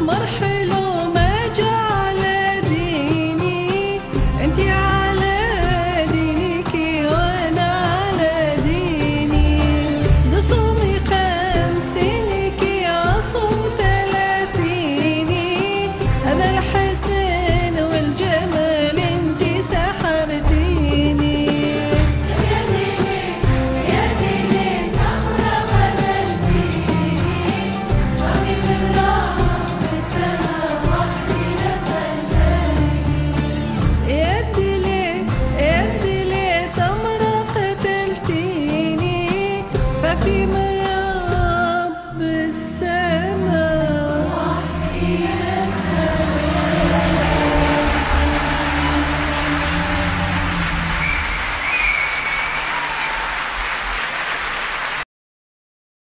مرحبا. Yeah.